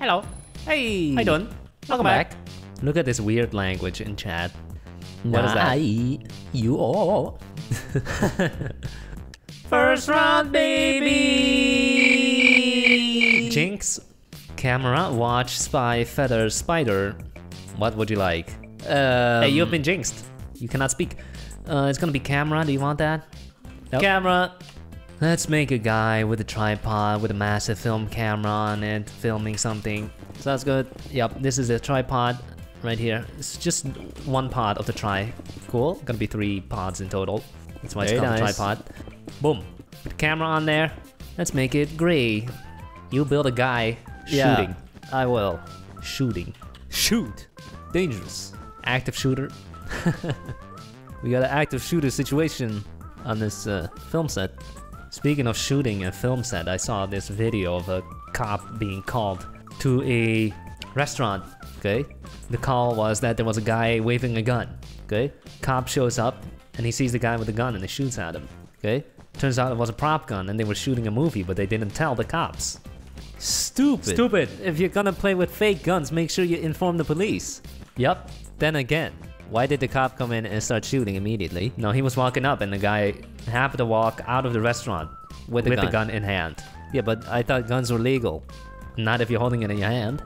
Hello. Hey. How you doing? Welcome back. Look at this weird language in chat. What is that? I, you all. First round, baby! Jinx, camera, watch, spy, feather, spider. What would you like? Um, hey, you've been jinxed. You cannot speak. Uh, it's gonna be camera. Do you want that? Nope. Camera. Let's make a guy with a tripod with a massive film camera on it, filming something. Sounds good. Yep, this is a tripod right here. It's just one pod of the tri. Cool. Gonna be three pods in total. That's why it's Very called a tripod. Boom. Put the camera on there. Let's make it gray. You build a guy Yeah. shooting. I will. Shooting. Shoot. Dangerous. Active shooter. We got an active shooter situation on this uh, film set. Speaking of shooting and film set, I saw this video of a cop being called to a restaurant. Okay, the call was that there was a guy waving a gun. Okay, cop shows up and he sees the guy with the gun and he shoots at him. Okay, turns out it was a prop gun and they were shooting a movie, but they didn't tell the cops. Stupid. Stupid. If you're gonna play with fake guns, make sure you inform the police. Yup. Then again, why did the cop come in and start shooting immediately? No, he was walking up and the guy happened to walk out of the restaurant With the with gun. the gun in hand. Yeah, but I thought guns were legal. Not if you're holding it in your hand.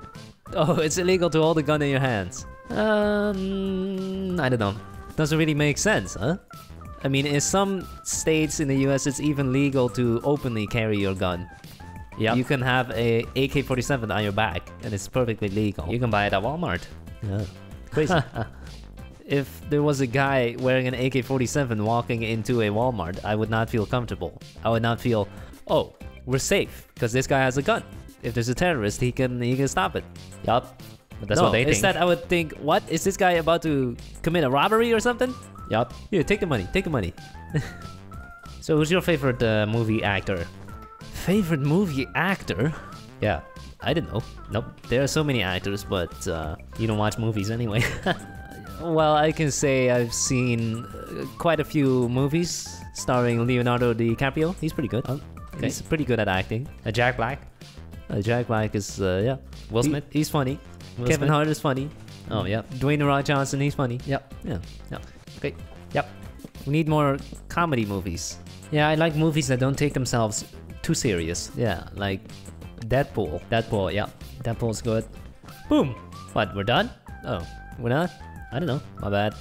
Oh, it's illegal to hold a gun in your hands. Um, I don't know. Doesn't really make sense, huh? I mean, in some states in the US, it's even legal to openly carry your gun. Yeah, You can have a AK-47 on your back, and it's perfectly legal. you can buy it at Walmart. Yeah. Crazy. if there was a guy wearing an AK-47 walking into a Walmart, I would not feel comfortable. I would not feel, oh, we're safe because this guy has a gun. If there's a terrorist, he can he can stop it. Yup. But that's no, what they think. instead I would think, what is this guy about to commit a robbery or something? Yup. Here, take the money. Take the money. So who's your favorite uh, movie actor? Favorite movie actor? Yeah. I don't know. Nope. There are so many actors, but uh, You don't watch movies anyway. well, I can say I've seen uh, quite a few movies starring Leonardo DiCaprio. He's pretty good. Oh, okay. He's pretty good at acting. Uh, Jack Black. Uh, Jack Black is, uh, yeah. Will He- Smith. he's funny. Will Kevin Smith? Hart is funny. Oh yeah. Dwayne The Rock Johnson, he's funny. Yep. Yeah. Yep. Okay. Yep. We need more comedy movies. Yeah, I like movies that don't take themselves too serious. Yeah, like Deadpool. Deadpool. Yeah. Deadpool's good. Boom. What? We're done? Oh, we're not? I don't know. My bad.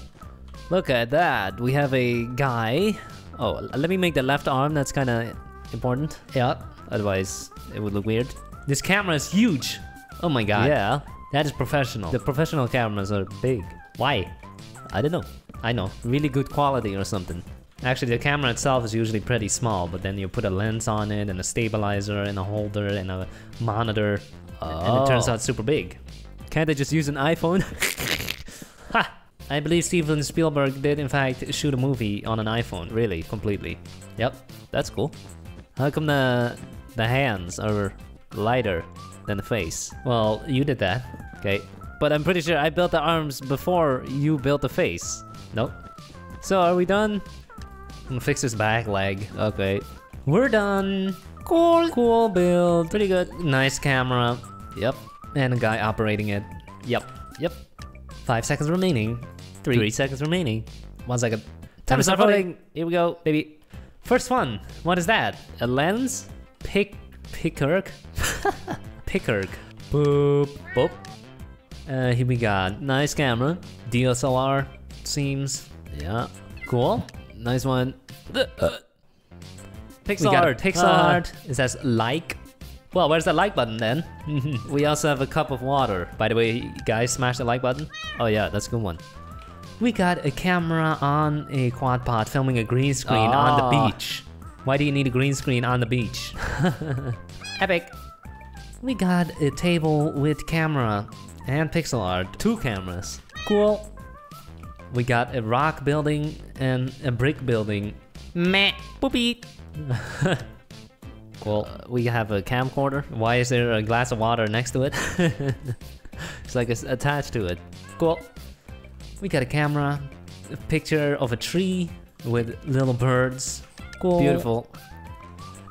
Look at that. We have a guy. Oh, let me make the left arm. That's kind of important. Yeah. Otherwise, it would look weird. This camera is huge. Oh my god. Yeah. That is professional. The professional cameras are big. Why? I don't know. I know. Really good quality or something. Actually, the camera itself is usually pretty small, but then you put a lens on it, and a stabilizer, and a holder, and a monitor, and it turns Oh. out super big. Can't they just use an iPhone? I believe Steven Spielberg did, in fact, shoot a movie on an iPhone. really? Completely. Yep. That's cool. How come the the hands are lighter than the face? Well, you did that. Okay. But I'm pretty sure I built the arms before you built the face. Nope. So are we done? I'm gonna fix this back leg. Okay. We're done. Cool. Cool build. Pretty good. Nice camera. Yep. And a guy operating it. Yep. Yep. Five seconds remaining. Three. Three seconds remaining. One second. Time to start voting. Here we go. Baby. First one. What is that? A lens. Pick. Pickerk. Pickerg. Boop. Boop. Uh, here we got Nice camera. DSLR. Seems Yeah. cool. Nice one. Uh, Pixel we got art. Pixel Ah. art. It says like. Well, where's the like button then? We also have a cup of water. By the way, guys, smash the like button. Oh yeah, that's a good one. We got a camera on a quad pod filming a green screen on the Ah. beach. Why do you need a green screen on the beach? Epic. We got a table with camera and pixel art. Two cameras. Cool. We got a rock building and a brick building. Meh. Boopy. cool. Uh, we have a camcorder. Why is there a glass of water next to it? It's like it's attached to it. Cool. We got a camera, a picture of a tree with little birds. Cool. Beautiful.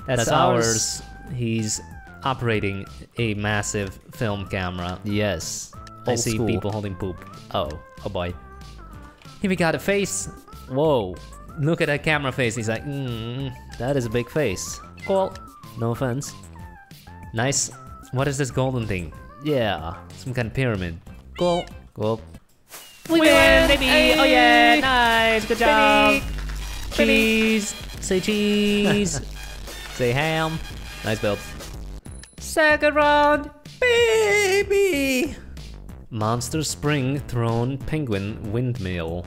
That's, That's ours. ours. He's operating a massive film camera. Yes. I see school. people holding poop. Oh. Oh boy. Here we got a face. Whoa. Look at that camera face. He's like, mm, That is a big face. cool. No offense. Nice. What is this golden thing? Yeah. Some kind of pyramid. Cool. Cool. We win, baby! Oh yeah, nice, good job. Cheese. Say cheese. Say ham. nice build. Second round, baby. Monster Spring Throne Penguin Windmill.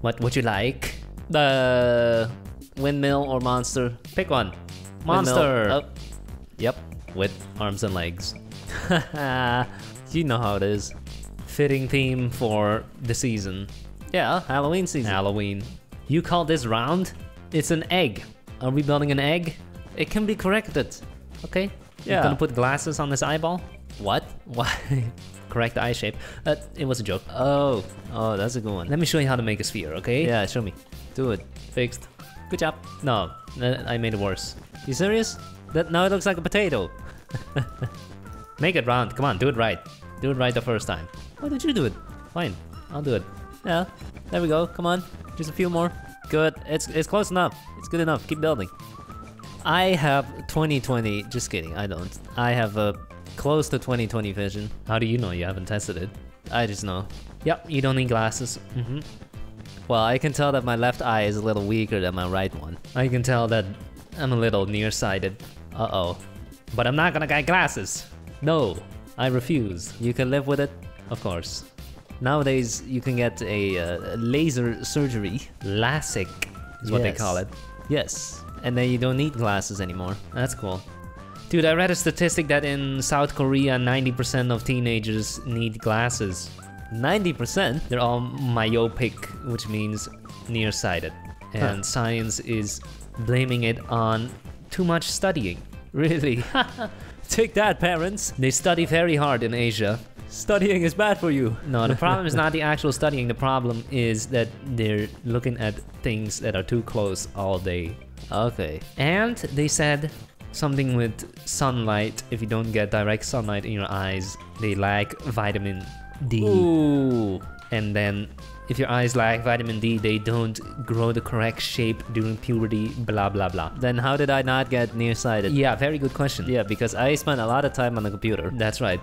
What would you like? The windmill or monster? Pick one. Windmill. Monster. Oh, Yep, with arms and legs. you know how it is. Fitting theme for the season. Yeah, Halloween season. Halloween. You call this round? It's an egg. Are we building an egg? It can be corrected. Okay. Yeah. You're gonna put glasses on this eyeball? What? Why? Correct eye shape. Uh, it was a joke. Oh, oh, that's a good one. Let me show you how to make a sphere, okay? Yeah, show me. Do it. Fixed. Good job. No, I made it worse. You serious? That now it looks like a potato. Make it round. Come on, do it right. Do it right the first time. Why did you do it? Fine. I'll do it. Yeah, there we go. Come on, just a few more. Good. It's it's close enough. It's good enough. Keep building. I have 2020. Just kidding. I don't. I have a close to 2020 vision. How do you know you haven't tested it? I just know. Yep, you don't need glasses. hmm Well, I can tell that my left eye is a little weaker than my right one. I can tell that I'm a little nearsighted. Uh oh. But I'm not gonna get glasses. No, I refuse. You can live with it. Of course. Nowadays, you can get a uh, laser surgery. LASIK is what they call it. Yes. And then you don't need glasses anymore. That's cool. Dude, I read a statistic that in South Korea, 90% of teenagers need glasses. 90%? They're all myopic, which means nearsighted. And Huh. science is blaming it on too much studying. Really? Take that, parents. They study very hard in Asia. Studying is bad for you. No, the problem is not the actual studying. The problem is that they're looking at things that are too close all day. Okay. And they said something with sunlight. If you don't get direct sunlight in your eyes, they lack vitamin D. Ooh. And then if your eyes lack vitamin D, they don't grow the correct shape during puberty, blah blah blah. Then how did I not get nearsighted? Yeah, very good question. Yeah, because I spent a lot of time on the computer. That's right.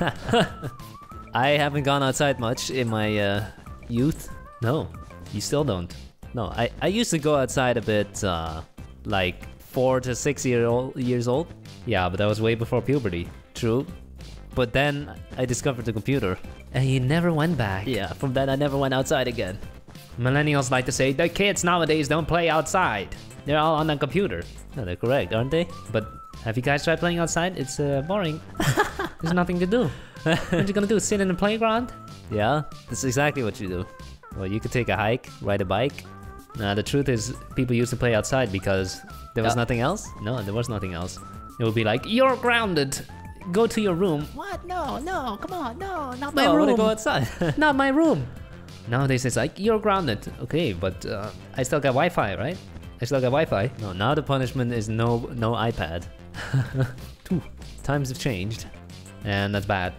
I haven't gone outside much in my uh, youth. No, you still don't. No, I, I used to go outside a bit, uh, like four to six year old, years old. Yeah, but that was way before puberty. True. But then I discovered the computer. And you never went back. Yeah, from then I never went outside again. Millennials like to say the kids nowadays don't play outside. They're all on the computer. No, they're correct, aren't they? But have you guys tried playing outside? It's uh, boring. There's nothing to do. What you gonna do? Sit in the playground? Yeah, that's exactly what you do. Well, you could take a hike, ride a bike. Nah, the truth is, people used to play outside because There was nothing else? no, there was nothing else. It would be like, you're grounded. Go to your room. What? No, no, come on, no, not My oh, I want to go outside. Not my room. Nowadays it's like, you're grounded. Okay, but uh, I still got Wi-Fi, right? I still got Wi-Fi. no, now the punishment is no no iPad. Ooh, Times have changed. And that's bad.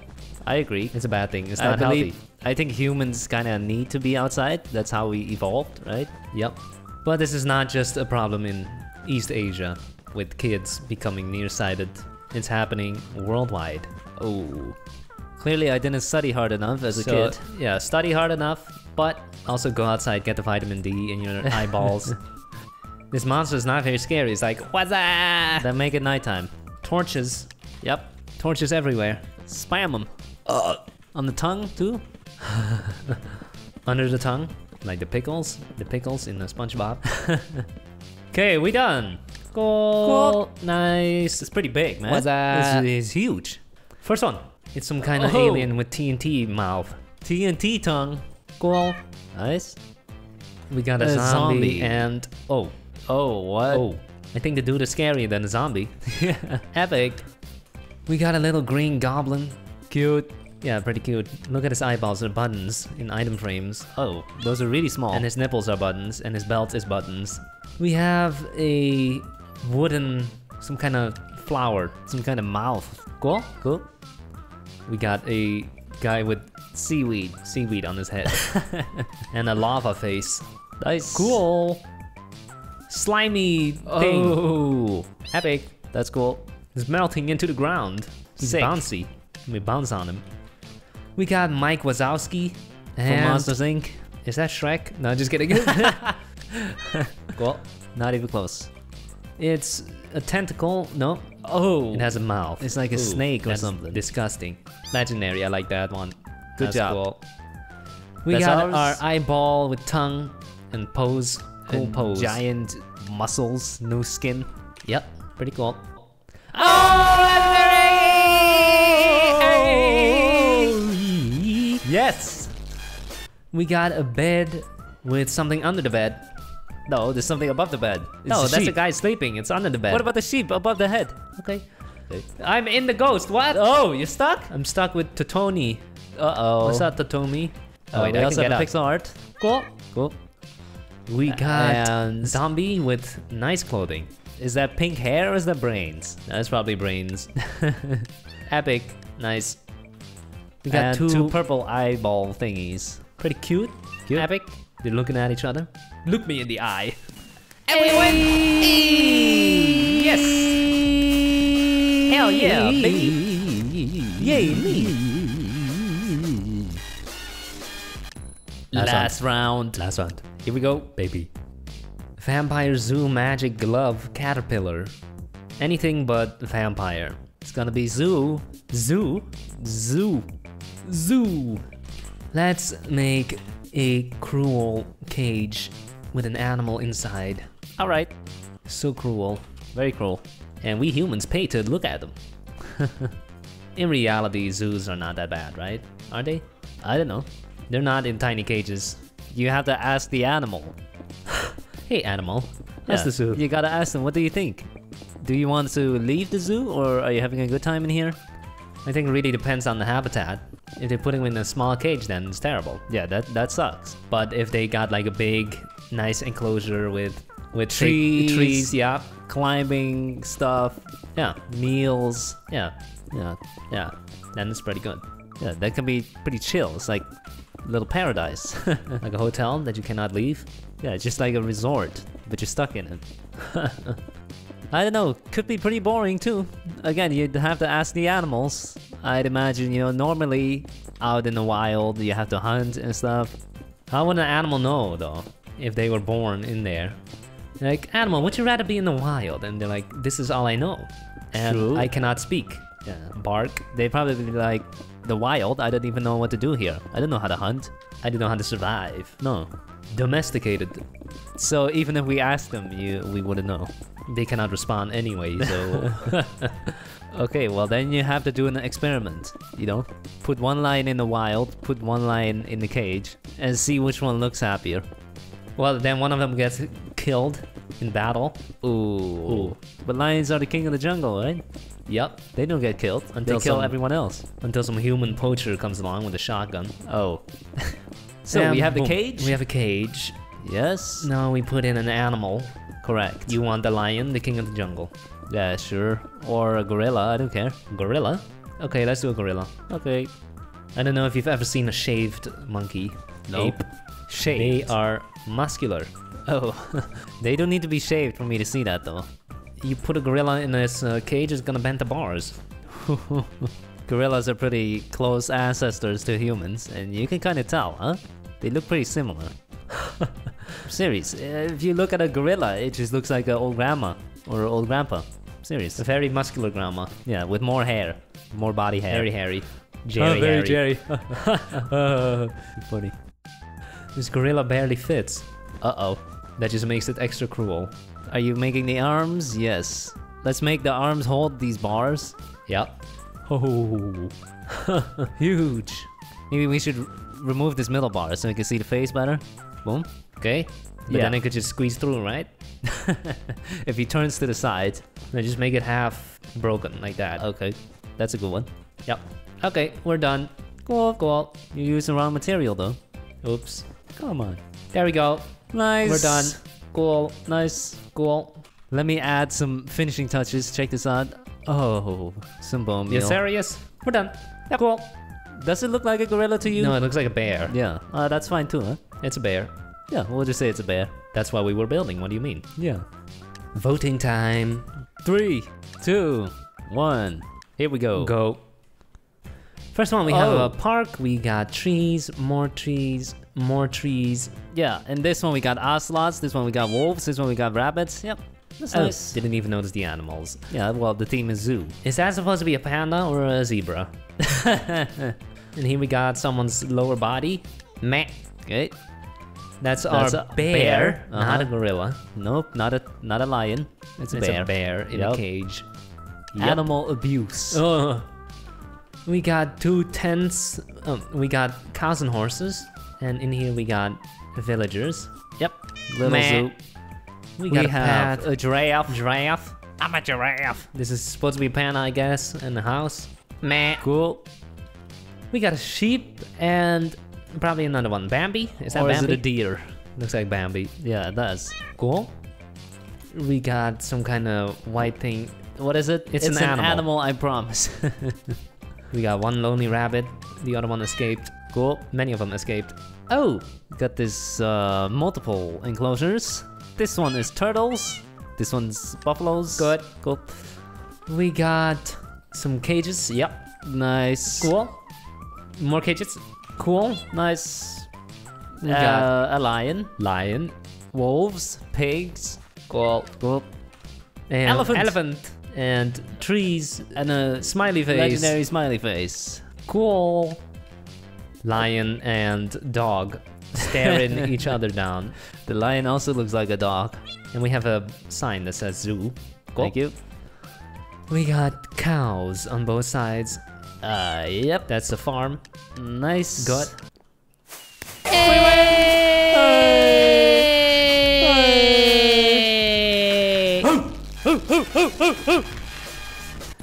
I agree. It's a bad thing. It's I not believe. healthy. I think humans kind of need to be outside. That's how we evolved, right? Yep. But this is not just a problem in East Asia with kids becoming nearsighted. It's happening worldwide. Oh, clearly I didn't study hard enough as a So, kid. Yeah, study hard enough, but also go outside, get the vitamin D in your eyeballs. this monster is not very scary. It's like, what's that? Then make it nighttime. Torches. Yep, Torches everywhere. spam them. On the tongue too. Under the tongue. Like the pickles. The pickles in the SpongeBob. okay, we done. Cool. Nice. It's pretty big, man. What's that? It's, it's huge. First one. It's some kind of Oh. alien with TNT mouth. TNT tongue. Cool. Nice. We got a, A zombie, zombie. and oh, Oh, what? oh. I think the dude is scarier than the zombie. Epic. We got a little green goblin. cute. Yeah, pretty cute. Look at his eyeballs, they're buttons in item frames. Oh, those are really small. And his nipples are buttons, and his belt is buttons. We have a wooden, some kind of flower. Some kind of mouth. Cool. Cool. We got a guy with Seaweed. seaweed on his head and a lava face. Nice. Cool. Slimy thing. Oh, Epic. that's cool. It's melting into the ground. He's Sick. bouncy. We bounce on him. We got Mike Wazowski. From And Monsters Inc. is that Shrek? No, just kidding. Cool. Not even close. It's a tentacle. No, Oh, it has a mouth. It's like a snake or something. Disgusting. Legendary. I like that one. Good That's job. Cool. We That's got ours. our eyeball with tongue and pose. Cool and pose. giant muscles, no skin. Yep. Pretty cool. Oh, Yes. We got a bed with something under the bed. No, there's something above the bed. It's no, a that's a guy sleeping. It's under the bed. What about the sheep above the head? Okay. I'm in the ghost. What? Oh, you're stuck. I'm stuck with Totoni. Uh oh. What's that, Totomi? Oh, wait, we I also have pixel art. Cool. Cool. We got And- zombie with nice clothing. Is that pink hair or is that brains? That's probably brains. Epic. Nice. We got two, two purple eyeball thingies. pretty cute. Cute. Epic. They're looking at each other. Look me in the eye. And we Everyone, Yes. hell yeah, baby. Yay, me. Last Last round. Last round. Here we go, baby. Vampire Zoo Magic Glove Caterpillar. Anything but vampire. It's gonna be zoo. Zoo? Zoo. Zoo. Let's make a cruel cage with an animal inside. Alright. So cruel. Very cruel. And we humans pay to look at them. in reality, zoos are not that bad, right? Are they? I don't know. They're not in tiny cages. You have to ask the animal. Hey, animal. That's Yeah, the zoo. You gotta ask them, what do you think? Do you want to leave the zoo or are you having a good time in here? I think it really depends on the habitat. If they put him in a small cage, then it's terrible. Yeah, that that sucks. But if they got like a big, nice enclosure with with Trees. trees, yeah, Climbing stuff, yeah, meals. yeah, Yeah, yeah, then it's pretty good. yeah, that can be pretty chill. It's like a little paradise. Like a hotel that you cannot leave. yeah, it's just like a resort, but you're stuck in it. I don't know, could be pretty boring too. Again, you'd have to ask the animals. I'd imagine, you know, normally out in the wild, you have to hunt and stuff. How would an animal know though if they were born in there? Like, animal, would you rather be in the wild? And they're like, this is all I know, and True. I cannot speak. Yeah, Bark. they probably be like, the wild, I don't even know what to do here. I don't know how to hunt. I don't know how to survive. No. Domesticated. So even if we ask them, you we wouldn't know. They cannot respond anyway, so Okay, well then you have to do an experiment. You know, put one lion in the wild, put one lion in the cage, and see which one looks happier. well then one of them gets killed in battle. Ooh. But lions are the king of the jungle, right? Yep. They don't get killed. Until they kill some- everyone else. Until some human poacher comes along with a shotgun. Oh. so we have the cage. We have a cage. yes. Now we put in an animal. Correct. You want the lion, the king of the jungle. Yeah, sure. Or a gorilla. I don't care. Gorilla? Okay, let's do a gorilla. Okay. I don't know if you've ever seen a shaved monkey. Nope. Ape. Shaved. They are muscular. Oh. they don't need to be shaved for me to see that though. You put a gorilla in this uh, cage, it's gonna bend the bars. Gorillas are pretty close ancestors to humans, and you can kind of tell, huh? They look pretty similar. Serious. uh, If you look at a gorilla, it just looks like an old grandma or old grandpa. Serious. A very muscular grandma. Yeah, with more hair, more body hair. Very hairy. Jerry oh, very hairy. Jerry. uh, funny. This gorilla barely fits. Uh oh. That just makes it extra cruel. Are you making the arms? Yes. Let's make the arms hold these bars. Yep. Oh, huge. Maybe we should remove this middle bar so we can see the face better. Boom. Okay. But Yeah. then it could just squeeze through, right? if he turns to the side. Then just make it half broken like that. Okay, that's a good one. Yep. Okay, we're done. Cool, cool. You use the wrong material though. Oops. Come on. There we go. Nice. We're done. Cool. Nice. Cool. Let me add some finishing touches. Check this out. Oh, some You meal. serious? We're done. Cool. Does it look like a gorilla to you? No, it looks like a bear. Yeah, uh, that's fine too, huh? It's a bear. Yeah, we'll just say it's a bear. That's why we were building. What do you mean? Yeah. Voting time. Three, two, one. Here we go. Go. First one, we have Oh. a park. We got trees, more trees, more trees. Yeah, and this one we got ocelots. This one we got wolves. This one we got rabbits. Yep, that's Oh, nice. didn't even notice the animals. Yeah, well, the theme is zoo. Is that supposed to be a panda or a zebra? and here we got someone's lower body. Meh. Okay. That's, That's our a bear, bear. not a Uh-huh. gorilla. Nope, not a not a lion. It's a It's bear. a bear in a cage. Yep. Animal abuse. Oh. We got two tents. Um, we got cows and horses. And in here we got villagers. Yep. Little Meh. zoo. We We got a have a giraffe. giraffe. I'm a giraffe. This is supposed to be a panda, I guess, in the house. Meh. Cool. We got a sheep and probably another one. Bambi? Is that or is it a deer? Looks like Bambi. Yeah, it does. Cool. We got some kind of white thing. What is it? It's, animal. It's, an, an, animal. animal. I promise. We got one lonely rabbit. The other one escaped. cool. Many of them escaped. Oh, got this uh, multiple enclosures. This one is turtles. This one's buffaloes. Good. Cool. We got some cages. Yep. Nice. Cool. More cages. Cool. Nice. We uh, got a lion. lion. Wolves. Pigs. Cool. Cool. And Elephant. Elephant. And trees. And a Smiley face. legendary smiley face. Cool. Lion and dog staring each other down. The lion also looks like a dog. And we have a sign that says zoo. Cool. Thank you. We got cows on both sides. Uh, yep. That's the farm. Nice.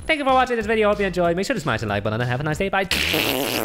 Thank you for watching this video. Hope you enjoyed. Make sure to smash the like button and have a nice day. Bye.